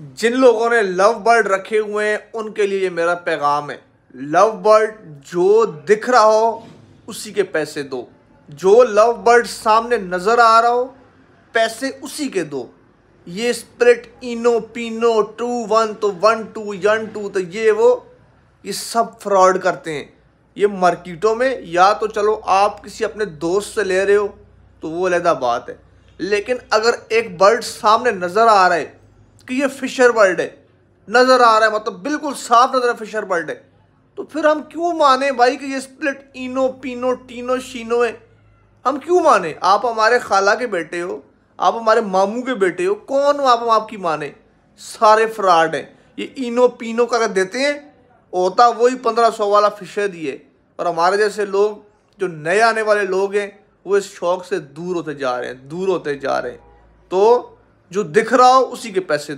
जिन लोगों ने love bird रखे हुए हैं, उनके लिए ये मेरा पैगाम है। लव बर्ड जो दिख रहा हो, उसी के पैसे दो। जो लव बर्ड सामने नज़र आ रहा हो, पैसे उसी के दो। ये स्प्रिट इनो, पीनो, टू, वन तो वन, टू, यन, टू तो ये वो, ये सब फ्रॉड करते हैं। ये मार्केटों में या तो चलो आप किसी अपने दोस्त से ले रहे हो तो वो अलहदा बात है। लेकिन अगर एक बर्ड सामने नज़र आ रहा है कि ये फिशर बर्ड है। नज़र आ रहा है मतलब बिल्कुल साफ़ नज़र है फिशर बर्ड है। तो फिर हम क्यों माने भाई कि ये स्प्लिट इनो, पिनो, टीनो, शीनो है? हम क्यों माने? आप हमारे खाला के बेटे हो, आप हमारे मामू के बेटे हो, कौन आप, हम आपकी माने सारे फ्रॉड हैं। ये इनो, पिनो का अगर देते हैं, होता वही पंद्रह सौ वाला फिशर दिए और हमारे जैसे लोग, जो नए आने वाले लोग हैं, वो इस शौक से दूर होते जा रहे हैं, दूर होते जा रहे हैं। तो जो दिख रहा हो, उसी के पैसे